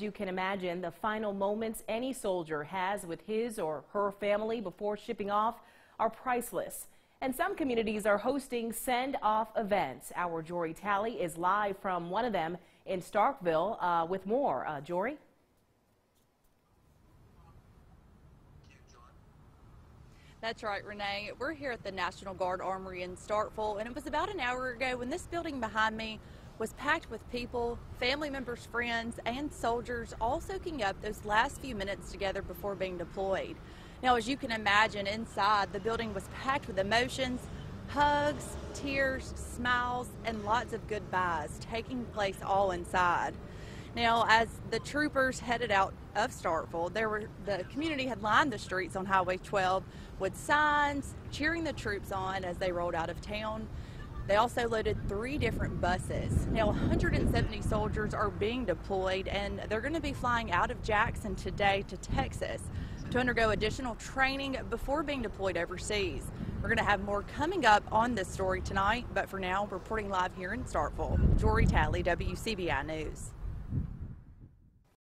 As you can imagine, the final moments any soldier has with his or her family before shipping off are priceless. And some communities are hosting send-off events. Our Jory Tally is live from one of them in Starkville uh, with more. Uh, Jory? That's right, Renee. We're here at the National Guard Armory in Starkville, and it was about an hour ago when this building behind me was packed with people, family members, friends, and soldiers all soaking up those last few minutes together before being deployed. Now, as you can imagine, inside the building was packed with emotions, hugs, tears, smiles, and lots of goodbyes taking place all inside. Now, as the troopers headed out of Starkville, there were the community had lined the streets on Highway 12 with signs cheering the troops on as they rolled out of town. They also loaded three different buses. Now, 170 soldiers are being deployed, and they're going to be flying out of Jackson today to Texas to undergo additional training before being deployed overseas. We're going to have more coming up on this story tonight, but for now, reporting live here in Starkville, Jory Tally, WCBI News.